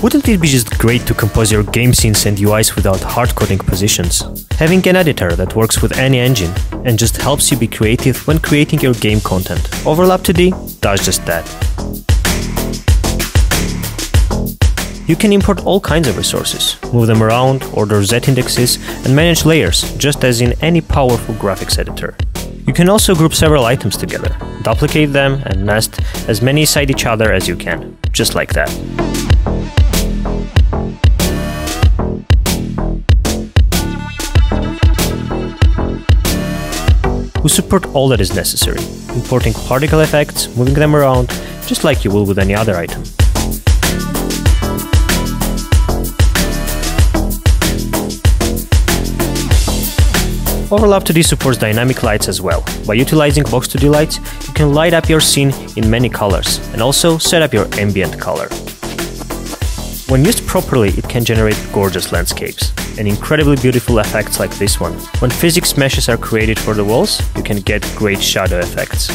Wouldn't it be just great to compose your game scenes and UIs without hard-coding positions? Having an editor that works with any engine and just helps you be creative when creating your game content. Overlap 2D does just that. You can import all kinds of resources, move them around, order z-indexes, and manage layers, just as in any powerful graphics editor. You can also group several items together, duplicate them, and nest as many inside each other as you can, just like that. We support all that is necessary, importing particle effects, moving them around, just like you will with any other item. Overlap 2D supports dynamic lights as well. By utilizing Box 2D lights, you can light up your scene in many colors and also set up your ambient color. When used properly, it can generate gorgeous landscapes and incredibly beautiful effects like this one. When physics meshes are created for the walls, you can get great shadow effects.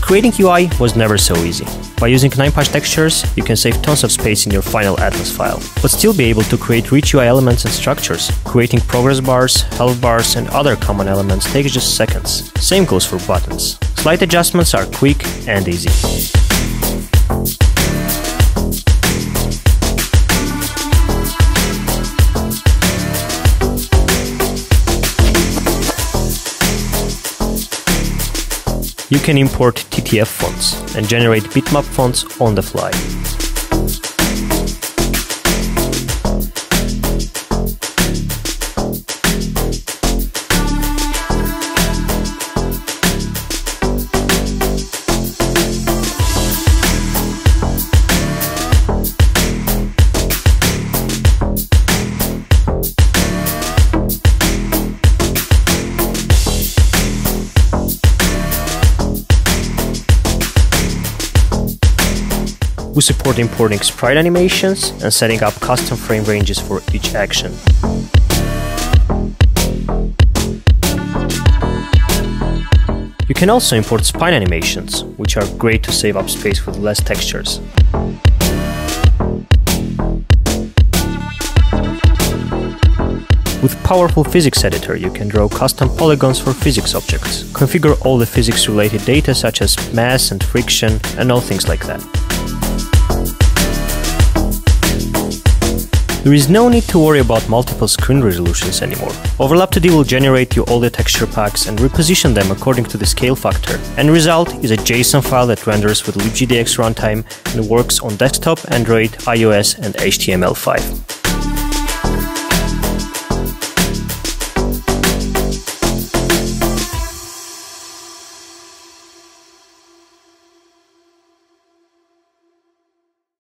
Creating UI was never so easy. By using 9-patch textures, you can save tons of space in your final Atlas file, but still be able to create rich UI elements and structures. Creating progress bars, health bars, and other common elements takes just seconds. Same goes for buttons. Slight adjustments are quick and easy. You can import TTF fonts and generate bitmap fonts on the fly. We support importing sprite animations and setting up custom frame ranges for each action. You can also import spine animations, which are great to save up space with less textures. With powerful physics editor, you can draw custom polygons for physics objects, configure all the physics related data such as mass and friction and all things like that. There is no need to worry about multiple screen resolutions anymore. Overlap 2D will generate you all the texture packs and reposition them according to the scale factor. End result is a JSON file that renders with libgdx runtime and works on desktop, Android, iOS and HTML5.